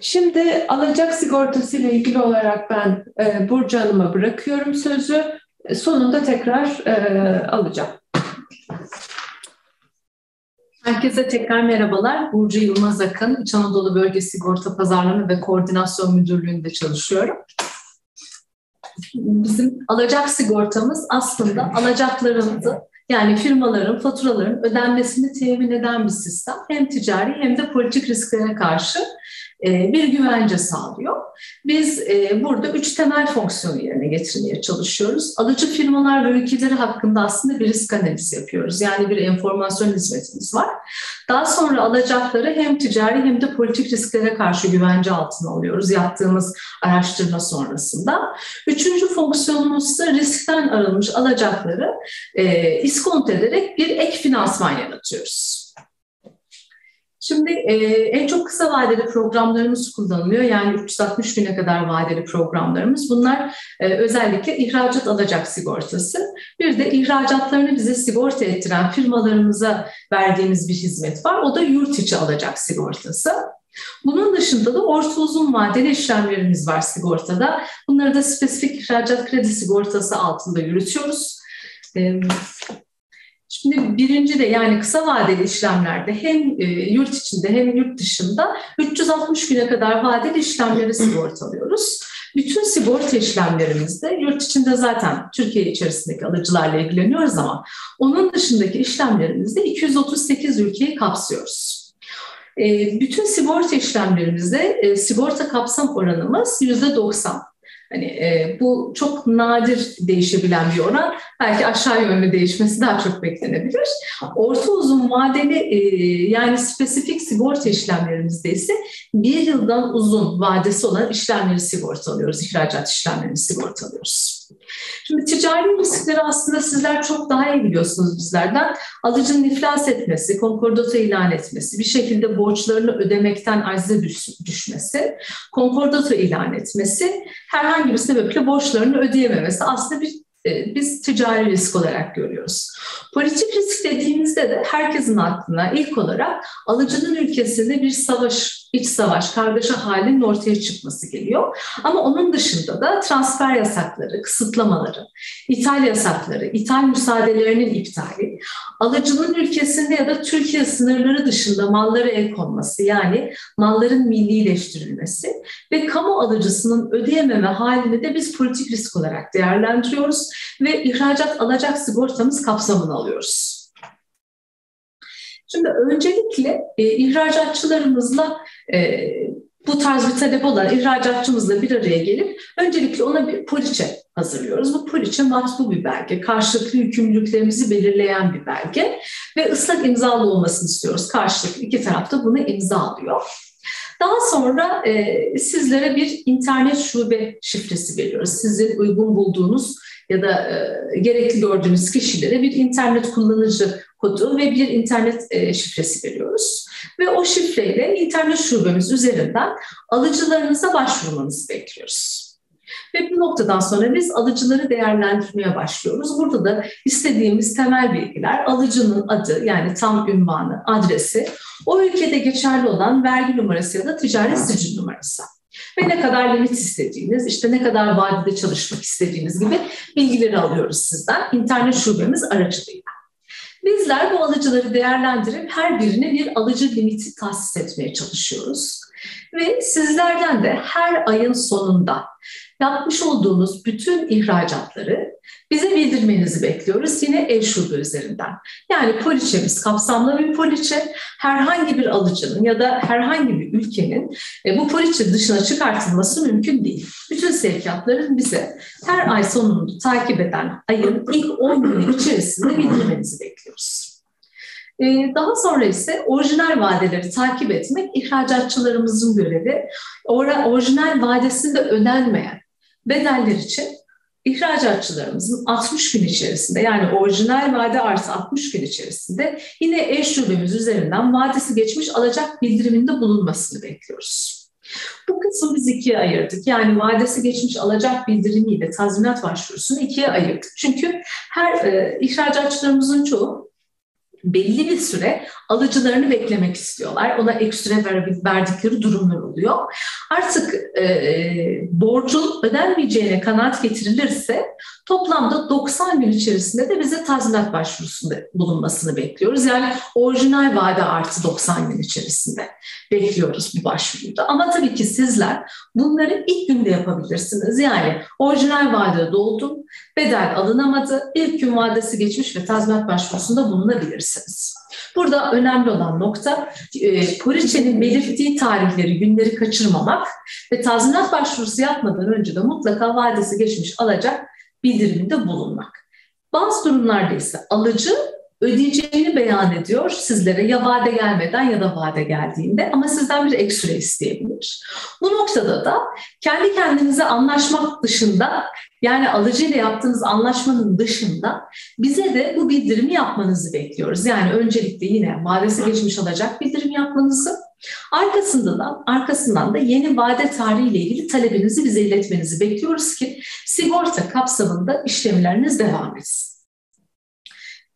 Speaker 2: Şimdi alacak sigortası ile ilgili olarak ben e, Burcu Hanım'a bırakıyorum sözü. E, sonunda tekrar e, alacağım.
Speaker 3: Herkese tekrar merhabalar. Burcu Yılmaz Akın, İç Anadolu Bölge Sigorta Pazarlama ve Koordinasyon Müdürlüğü'nde çalışıyorum bizim alacak sigortamız aslında alacaklarımızı yani firmaların faturaların ödenmesini temin eden bir sistem. Hem ticari hem de politik risklere karşı bir güvence sağlıyor. Biz e, burada üç temel fonksiyonu yerine getirmeye çalışıyoruz. Alıcı firmalar ve ülkeleri hakkında aslında bir risk analizi yapıyoruz. Yani bir enformasyon hizmetimiz var. Daha sonra alacakları hem ticari hem de politik risklere karşı güvence altına alıyoruz yaptığımız araştırma sonrasında. Üçüncü fonksiyonumuz ise riskten arınmış alacakları e, iskont ederek bir ek finansman yaratıyoruz. Şimdi e, en çok kısa vadeli programlarımız kullanılıyor. Yani 360 güne kadar vadeli programlarımız. Bunlar e, özellikle ihracat alacak sigortası. Bir de ihracatlarını bize sigorta ettiren firmalarımıza verdiğimiz bir hizmet var. O da yurt içi alacak sigortası. Bunun dışında da orta uzun vadeli işlemlerimiz var sigortada. Bunları da spesifik ihracat kredi sigortası altında yürütüyoruz. E, Şimdi birinci de yani kısa vadeli işlemlerde hem e, yurt içinde hem yurt dışında 360 güne kadar vadeli işlemleri sigortalıyoruz. Bütün sigorta işlemlerimizde yurt içinde zaten Türkiye içerisindeki alıcılarla ilgileniyoruz ama onun dışındaki işlemlerimizde 238 ülkeyi kapsıyoruz. E, bütün sigorta işlemlerimizde e, sigorta kapsam oranımız %90. Hani e, bu çok nadir değişebilen bir oran. Belki aşağı yönlü değişmesi daha çok beklenebilir. Orta uzun vadeli e, yani spesifik sigorta işlemlerimizde ise bir yıldan uzun vadesi olan işlemleri sigortalıyoruz. ihracat işlemlerini sigortalıyoruz. Şimdi ticari riskleri aslında sizler çok daha iyi biliyorsunuz bizlerden. Alıcının iflas etmesi, konkordato ilan etmesi, bir şekilde borçlarını ödemekten acize düşmesi, konkordato ilan etmesi, herhangi bir sebeple borçlarını ödeyememesi aslında bir e, biz ticari risk olarak görüyoruz. Politik risk dediğimizde de herkesin aklına ilk olarak alıcının ülkesinde bir savaş, iç savaş, kargaşa halinin ortaya çıkması geliyor. Ama onun dışında da transfer yasakları, kısıtlamaları, ithal yasakları, ithal müsaadelerinin iptali, alıcının ülkesinde ya da Türkiye sınırları dışında mallara el konması yani malların millileştirilmesi ve kamu alıcısının ödeyememe halini de biz politik risk olarak değerlendiriyoruz ve ihracat alacak sigortamız kapsamını alıyoruz. Şimdi öncelikle e, ihracatçılarımızla e, bu tarz bir talep olan ihracatçımızla bir araya gelip öncelikle ona bir poliçe hazırlıyoruz. Bu poliçe matbu bir belge, karşılıklı yükümlülüklerimizi belirleyen bir belge ve ıslak imzalı olmasını istiyoruz. Karşılıklı iki tarafta bunu imzalıyor. Daha sonra e, sizlere bir internet şube şifresi veriyoruz. Sizin uygun bulduğunuz ya da e, gerekli gördüğünüz kişilere bir internet kullanıcı kodu ve bir internet e, şifresi veriyoruz. Ve o şifreyle internet şubemiz üzerinden alıcılarınıza başvurmanızı bekliyoruz. Ve bu noktadan sonra biz alıcıları değerlendirmeye başlıyoruz. Burada da istediğimiz temel bilgiler alıcının adı yani tam ünvanı, adresi, o ülkede geçerli olan vergi numarası ya da ticaret sicil numarası ve ne kadar limit istediğiniz, işte ne kadar vadede çalışmak istediğiniz gibi bilgileri alıyoruz sizden internet şubemiz aracılığıyla. Bizler bu alıcıları değerlendirip her birine bir alıcı limiti tahsis etmeye çalışıyoruz. Ve sizlerden de her ayın sonunda yapmış olduğunuz bütün ihracatları bize bildirmenizi bekliyoruz yine e-şube üzerinden. Yani poliçemiz kapsamlı bir poliçe. Herhangi bir alıcının ya da herhangi bir ülkenin e, bu poliçe dışına çıkartılması mümkün değil. Bütün sevkiyatların bize her ay sonunu takip eden ayın ilk 10 günü içerisinde bildirmenizi bekliyoruz. E, daha sonra ise orijinal vadeleri takip etmek ihracatçılarımızın görevi. Orijinal vadesinde ödenmeyen bedeller için İhracatçılarımızın 60 gün içerisinde yani orijinal vade artı 60 gün içerisinde yine eş şubemiz üzerinden vadesi geçmiş alacak bildiriminde bulunmasını bekliyoruz. Bu kısmı biz ikiye ayırdık. Yani vadesi geçmiş alacak bildirimiyle tazminat başvurusunu ikiye ayırdık. Çünkü her e, ihracatçılarımızın çoğu belli bir süre alıcılarını beklemek istiyorlar. Ona ekstra verdikleri durumlar oluyor. Artık e, borcun ödenmeyeceğine kanaat getirilirse toplamda 90 gün içerisinde de bize tazminat başvurusunda bulunmasını bekliyoruz. Yani orijinal vade artı 90 gün içerisinde bekliyoruz bu başvuruda. Ama tabii ki sizler bunları ilk günde yapabilirsiniz. Yani orijinal vade doldu, bedel alınamadı, ilk gün vadesi geçmiş ve tazminat başvurusunda bulunabilirsiniz. Burada önemli olan nokta e, poliçenin belirttiği tarihleri, günleri kaçırmamak ve tazminat başvurusu yapmadan önce de mutlaka vadesi geçmiş alacak bildiriminde bulunmak. Bazı durumlarda ise alıcı ödeyeceğini beyan ediyor sizlere ya vade gelmeden ya da vade geldiğinde ama sizden bir ekstra isteyebilir. Bu noktada da kendi kendinize anlaşmak dışında yani alıcıyla yaptığınız anlaşmanın dışında bize de bu bildirimi yapmanızı bekliyoruz. Yani öncelikle yine vadesi geçmiş alacak bildirim yapmanızı, arkasından da, arkasından da yeni vade tarihiyle ilgili talebinizi bize iletmenizi bekliyoruz ki sigorta kapsamında işlemleriniz devam etsin.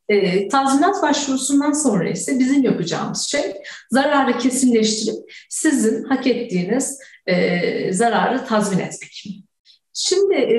Speaker 3: E, tazminat başvurusundan sonra ise bizim yapacağımız şey zararı kesinleştirip sizin hak ettiğiniz e, zararı tazmin etmek. Şimdi e,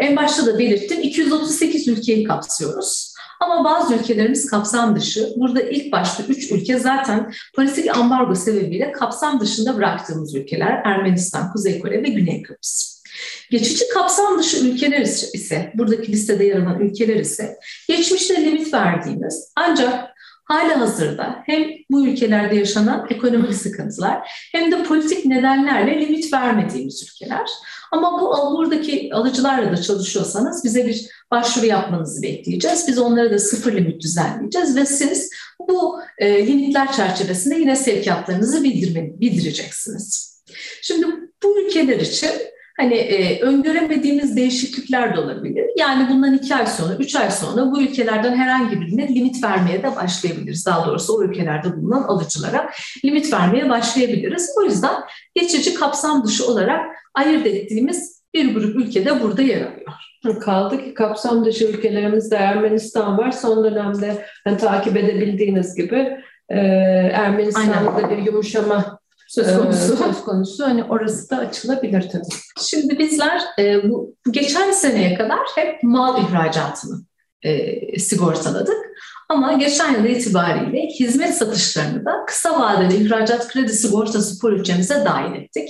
Speaker 3: en başta da belirttim 238 ülkeyi kapsıyoruz. Ama bazı ülkelerimiz kapsam dışı. Burada ilk başta üç ülke zaten politik ambargo sebebiyle kapsam dışında bıraktığımız ülkeler Ermenistan, Kuzey Kore ve Güney Kıbrıs. Geçici kapsam dışı ülkeler ise, buradaki listede yer alan ülkeler ise geçmişte limit verdiğimiz ancak hala hazırda hem bu ülkelerde yaşanan ekonomik sıkıntılar hem de politik nedenlerle limit vermediğimiz ülkeler. Ama bu buradaki alıcılarla da çalışıyorsanız bize bir başvuru yapmanızı bekleyeceğiz. Biz onlara da sıfır limit düzenleyeceğiz ve siz bu e, limitler çerçevesinde yine sevkiyatlarınızı bildirme, bildireceksiniz. Şimdi bu ülkeler için hani e, öngöremediğimiz değişiklikler de olabilir. Yani bundan iki ay sonra, üç ay sonra bu ülkelerden herhangi birine limit vermeye de başlayabiliriz. Daha doğrusu o ülkelerde bulunan alıcılara limit vermeye başlayabiliriz. O yüzden geçici kapsam dışı olarak ayırt ettiğimiz bir grup ülke de burada yer alıyor.
Speaker 2: Kaldı ki kapsam dışı ülkelerimizde Ermenistan var. Son dönemde yani, takip edebildiğiniz gibi e, Ermenistan'da bir yumuşama söz konusu. söz konusu. Hani orası da açılabilir tabii.
Speaker 3: Şimdi bizler e, bu geçen seneye kadar hep mal ihracatını e, sigortaladık. Ama geçen yıl itibariyle hizmet satışlarını da kısa vadeli ihracat kredi sigortası poliçemize dahil ettik.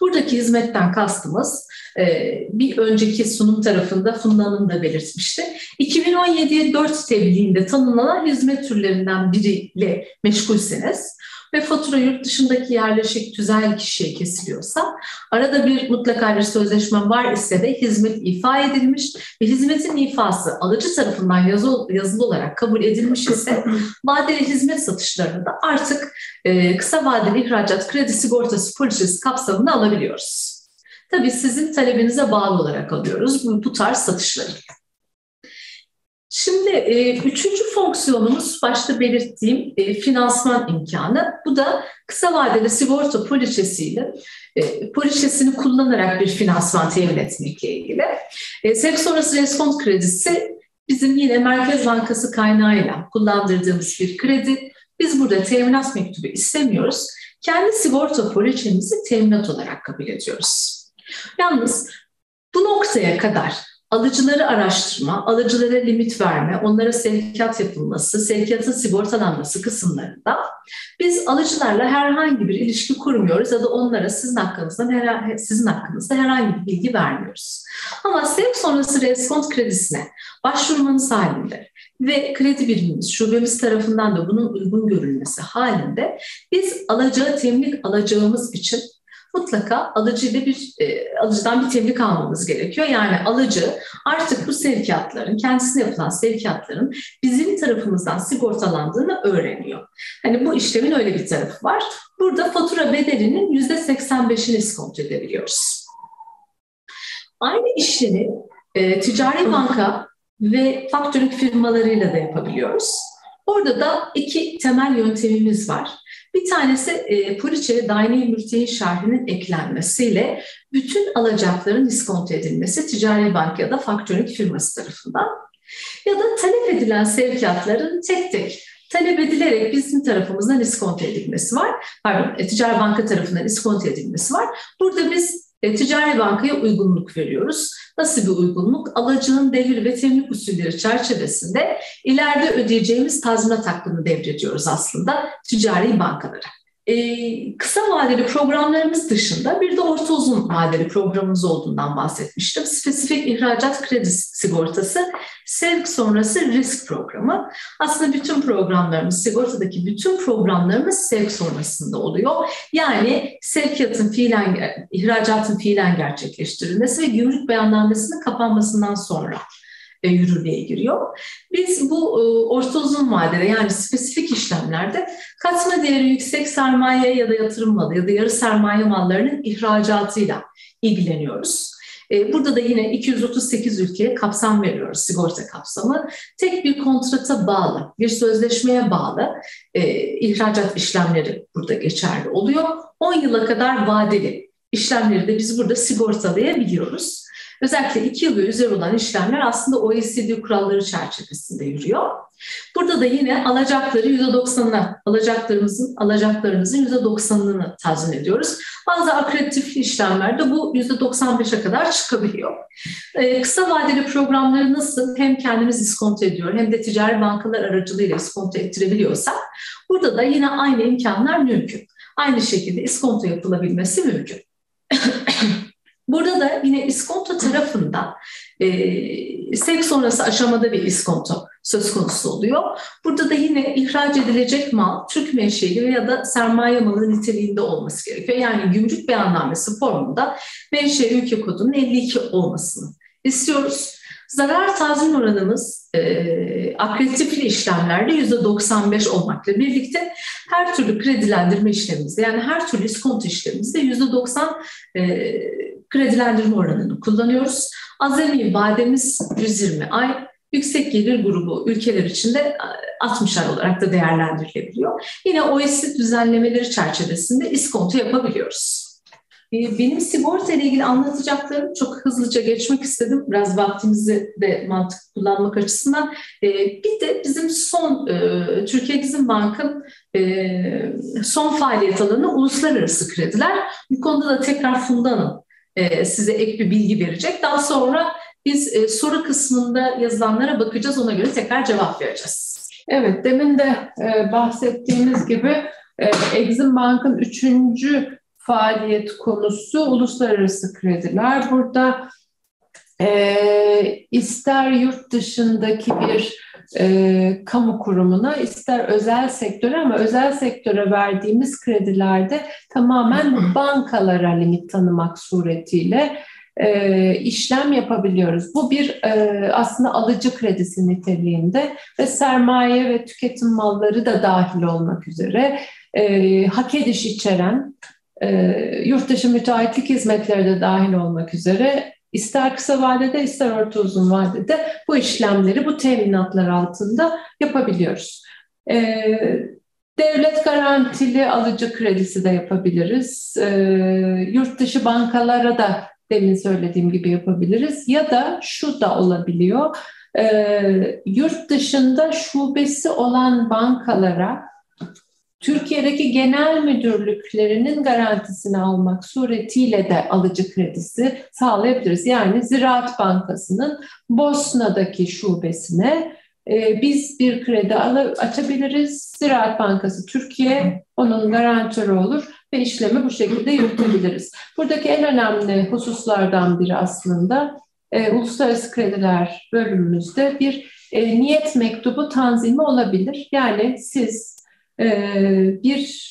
Speaker 3: Buradaki hizmetten kastımız e, bir önceki sunum tarafında Funda Hanım da belirtmişti. 2017'ye 4 tebliğinde tanımlanan hizmet türlerinden biriyle meşgulseniz ve fatura yurt dışındaki yerleşik tüzel kişiye kesiliyorsa, arada bir mutlaka bir sözleşme var ise de hizmet ifa edilmiş ve hizmetin ifası alıcı tarafından yazılı, yazılı olarak kabul edilmiş ise vadeli hizmet satışlarını da artık e, kısa vadeli ihracat kredi sigortası poliçesi kapsamında alabiliyoruz. Tabii sizin talebinize bağlı olarak alıyoruz bu, bu tarz satışları. Şimdi e, üçüncü fonksiyonumuz başta belirttiğim e, finansman imkanı. Bu da kısa vadeli sigorta poliçesiyle e, poliçesini kullanarak bir finansman temin etmekle ilgili. E, sevk sonrası reskont kredisi bizim yine Merkez Bankası kaynağıyla kullandırdığımız bir kredi. Biz burada teminat mektubu istemiyoruz. Kendi sigorta poliçemizi teminat olarak kabul ediyoruz. Yalnız bu noktaya kadar alıcıları araştırma, alıcılara limit verme, onlara sevkiyat yapılması, sevkiyatın sigortalanması kısımlarında biz alıcılarla herhangi bir ilişki kurmuyoruz ya da onlara sizin hakkınızda sizin hakkınızda herhangi bir bilgi vermiyoruz. Ama sevk sonrası reskont kredisine başvurmanız halinde ve kredi birimimiz, şubemiz tarafından da bunun uygun görülmesi halinde biz alacağı temlik alacağımız için mutlaka alıcıyla bir e, alıcıdan bir tebliğ almamız gerekiyor. Yani alıcı artık bu sevkiyatların, kendisine yapılan sevkiyatların bizim tarafımızdan sigortalandığını öğreniyor. Hani bu işlemin öyle bir tarafı var. Burada fatura bedelinin yüzde 85'ini iskonto edebiliyoruz. Aynı işlemi e, ticari banka ve faktörlük firmalarıyla da yapabiliyoruz. Orada da iki temel yöntemimiz var. Bir tanesi e, daire mürtehi şerhinin eklenmesiyle bütün alacakların diskonto edilmesi ticari bank ya da faktörlük firması tarafından ya da talep edilen sevkiyatların tek tek talep edilerek bizim tarafımızdan iskonto edilmesi var. Pardon, e, ticari banka tarafından iskonto edilmesi var. Burada biz ticari bankaya uygunluk veriyoruz. Nasıl bir uygunluk? Alacağın devir ve temlik usulleri çerçevesinde ileride ödeyeceğimiz tazminat hakkını devrediyoruz aslında ticari bankalara. Ee, kısa vadeli programlarımız dışında bir de orta uzun vadeli programımız olduğundan bahsetmiştim. Spesifik ihracat kredi sigortası, sevk sonrası risk programı. Aslında bütün programlarımız, sigortadaki bütün programlarımız sevk sonrasında oluyor. Yani sevkiyatın fiilen, ihracatın fiilen gerçekleştirilmesi ve gümrük beyannamesinin kapanmasından sonra yürürlüğe giriyor. Biz bu e, orta uzun vadede yani spesifik işlemlerde katma değeri yüksek sermaye ya da yatırım malı ya da yarı sermaye mallarının ihracatıyla ilgileniyoruz. E, burada da yine 238 ülkeye kapsam veriyoruz sigorta kapsamı. Tek bir kontrata bağlı, bir sözleşmeye bağlı e, ihracat işlemleri burada geçerli oluyor. 10 yıla kadar vadeli işlemleri de biz burada sigortalayabiliyoruz. Özellikle iki yıl ve üzeri olan işlemler aslında OECD kuralları çerçevesinde yürüyor. Burada da yine alacakları %90'ına, alacaklarımızın alacaklarımızın %90'ını tazmin ediyoruz. Bazı akreditif işlemlerde bu %95'e kadar çıkabiliyor. Ee, kısa vadeli programları nasıl hem kendimiz iskonto ediyor hem de ticari bankalar aracılığıyla iskonto ettirebiliyorsak burada da yine aynı imkanlar mümkün. Aynı şekilde iskonto yapılabilmesi mümkün. Burada da yine iskonto tarafında e, sek sonrası aşamada bir iskonto söz konusu oluyor. Burada da yine ihraç edilecek mal Türk menşeli ya da sermaye malı niteliğinde olması gerekiyor. Yani gümrük beyannamesi formunda menşe ülke kodunun 52 olmasını istiyoruz. Zarar tazmin oranımız e, akreditifli işlemlerde %95 olmakla birlikte her türlü kredilendirme işlemimizde yani her türlü iskonto işlemimizde %90 e, kredilendirme oranını kullanıyoruz. Azami vademiz 120 ay, yüksek gelir grubu ülkeler içinde 60 ay olarak da değerlendirilebiliyor. Yine OECD düzenlemeleri çerçevesinde iskonto yapabiliyoruz. Ee, benim sigorta ile ilgili anlatacaklarım çok hızlıca geçmek istedim. Biraz vaktimizi de mantık kullanmak açısından. Ee, bir de bizim son, e, Türkiye Gizim Bank'ın e, son faaliyet alanı uluslararası krediler. Bu konuda da tekrar Funda'nın e, size ek bir bilgi verecek. Daha sonra biz soru kısmında yazılanlara bakacağız. Ona göre tekrar cevap vereceğiz.
Speaker 2: Evet, demin de bahsettiğimiz gibi Exim Bank'ın üçüncü faaliyet konusu uluslararası krediler. Burada e, ister yurt dışındaki bir e, kamu kurumuna ister özel sektöre ama özel sektöre verdiğimiz kredilerde tamamen bankalara limit tanımak suretiyle e, işlem yapabiliyoruz. Bu bir e, aslında alıcı kredisi niteliğinde ve sermaye ve tüketim malları da dahil olmak üzere e, hak ediş içeren e, yurt dışı müteahhitlik hizmetleri de dahil olmak üzere ister kısa vadede ister orta uzun vadede bu işlemleri bu teminatlar altında yapabiliyoruz. E, devlet garantili alıcı kredisi de yapabiliriz. E, yurt dışı bankalara da demin söylediğim gibi yapabiliriz. Ya da şu da olabiliyor. E, yurt dışında şubesi olan bankalara Türkiye'deki genel müdürlüklerinin garantisini almak suretiyle de alıcı kredisi sağlayabiliriz. Yani Ziraat Bankası'nın Bosna'daki şubesine e, biz bir kredi açabiliriz. Ziraat Bankası Türkiye onun garantörü olur ve işlemi bu şekilde yürütebiliriz. Buradaki en önemli hususlardan biri aslında e, uluslararası krediler bölümümüzde bir e, niyet mektubu tanzimi olabilir. Yani siz bir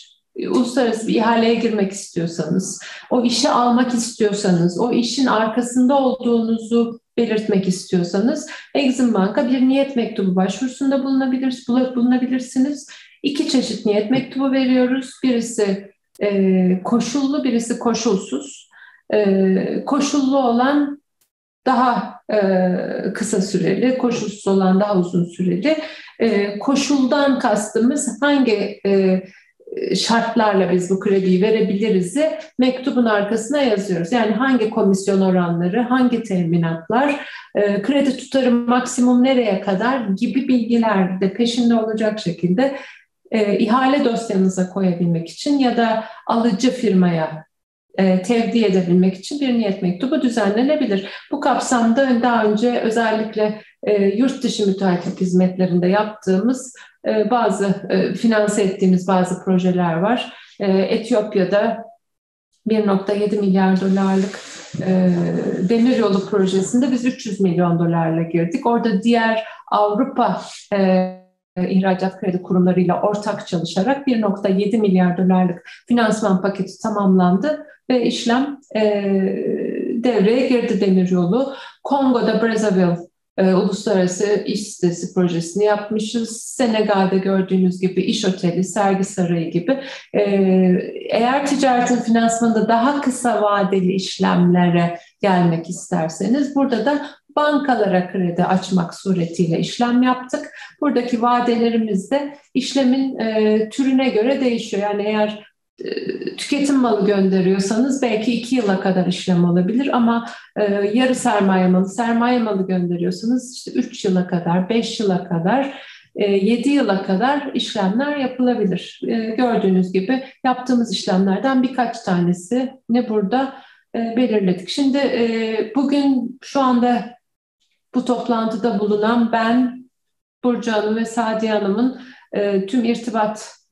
Speaker 2: uluslararası bir ihaleye girmek istiyorsanız, o işi almak istiyorsanız, o işin arkasında olduğunuzu belirtmek istiyorsanız Exim Bank'a bir niyet mektubu başvurusunda bulunabilir, bulunabilirsiniz. İki çeşit niyet mektubu veriyoruz. Birisi e, koşullu, birisi koşulsuz. E, koşullu olan daha e, kısa süreli, koşulsuz olan daha uzun süreli. E, koşuldan kastımız hangi e, şartlarla biz bu krediyi verebiliriz'i mektubun arkasına yazıyoruz. Yani hangi komisyon oranları, hangi teminatlar, e, kredi tutarı maksimum nereye kadar gibi bilgiler de peşinde olacak şekilde e, ihale dosyanıza koyabilmek için ya da alıcı firmaya tevdi edebilmek için bir niyet mektubu düzenlenebilir. Bu kapsamda daha önce özellikle e, yurt dışı müteahhitlik hizmetlerinde yaptığımız e, bazı e, finanse ettiğimiz bazı projeler var. E, Etiyopya'da 1.7 milyar dolarlık e, demir yolu projesinde biz 300 milyon dolarla girdik. Orada diğer Avrupa e, ihracat kredi kurumlarıyla ortak çalışarak 1.7 milyar dolarlık finansman paketi tamamlandı ve işlem e, devreye girdi demiryolu. Kongo'da Brazzaville e, uluslararası iş sitesi projesini yapmışız. Senegal'de gördüğünüz gibi iş oteli, sergi sarayı gibi. E, eğer ticaretin finansmanında daha kısa vadeli işlemlere gelmek isterseniz burada da bankalara kredi açmak suretiyle işlem yaptık. Buradaki vadelerimiz de işlemin e, türüne göre değişiyor. Yani eğer tüketim malı gönderiyorsanız belki iki yıla kadar işlem olabilir ama e, yarı sermaye malı, sermaye malı gönderiyorsanız işte üç yıla kadar, beş yıla kadar, e, yedi yıla kadar işlemler yapılabilir. E, gördüğünüz gibi yaptığımız işlemlerden birkaç tanesi ne burada e, belirledik. Şimdi e, bugün şu anda bu toplantıda bulunan ben, Burcu Hanım ve Sadiye Hanım'ın e, tüm irtibat e,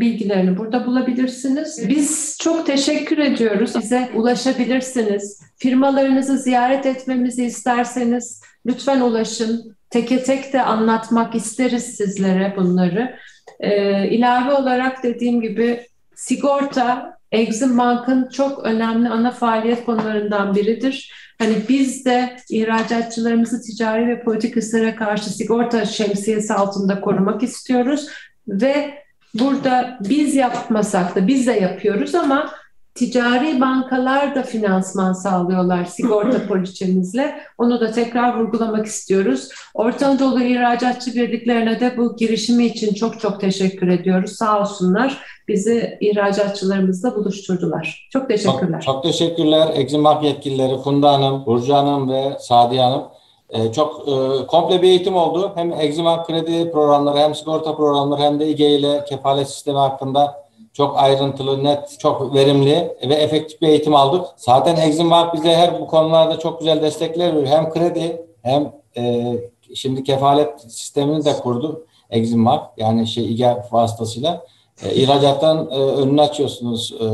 Speaker 2: bilgilerini burada bulabilirsiniz. Biz çok teşekkür ediyoruz. Bize ulaşabilirsiniz. Firmalarınızı ziyaret etmemizi isterseniz lütfen ulaşın. Teke tek de anlatmak isteriz sizlere bunları. E, ilave olarak dediğim gibi sigorta Exim Bank'ın çok önemli ana faaliyet konularından biridir. Hani biz de ihracatçılarımızı ticari ve politik risklere karşı sigorta şemsiyesi altında korumak istiyoruz ve burada biz yapmasak da biz de yapıyoruz ama ticari bankalar da finansman sağlıyorlar sigorta poliçemizle. Onu da tekrar vurgulamak istiyoruz. Orta Anadolu İhracatçı Birliklerine de bu girişimi için çok çok teşekkür ediyoruz. Sağ olsunlar bizi ihracatçılarımızla buluşturdular. Çok teşekkürler.
Speaker 1: Çok, çok teşekkürler. Eximbank yetkilileri Funda Hanım, Burcu Hanım ve Sadiye Hanım. Ee, çok e, komple bir eğitim oldu. Hem Eximbank kredi programları hem sigorta programları hem de İGE ile kefalet sistemi hakkında çok ayrıntılı, net, çok verimli ve efektif bir eğitim aldık. Zaten Exim Bank bize her bu konularda çok güzel destekler veriyor. Hem kredi hem e, şimdi kefalet sistemini de kurdu Exim Bank. Yani şey İGE vasıtasıyla. E, ihracattan e, önünü açıyorsunuz e,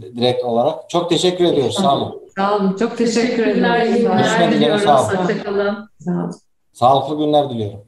Speaker 1: direkt olarak. Çok teşekkür ediyoruz. Sağ olun.
Speaker 2: Sağ olun. Çok teşekkür ederim.
Speaker 3: Teşekkürler. iyi günler
Speaker 1: Görüşmek üzere.
Speaker 2: Sağ olun.
Speaker 1: Sağlıklı günler diliyorum.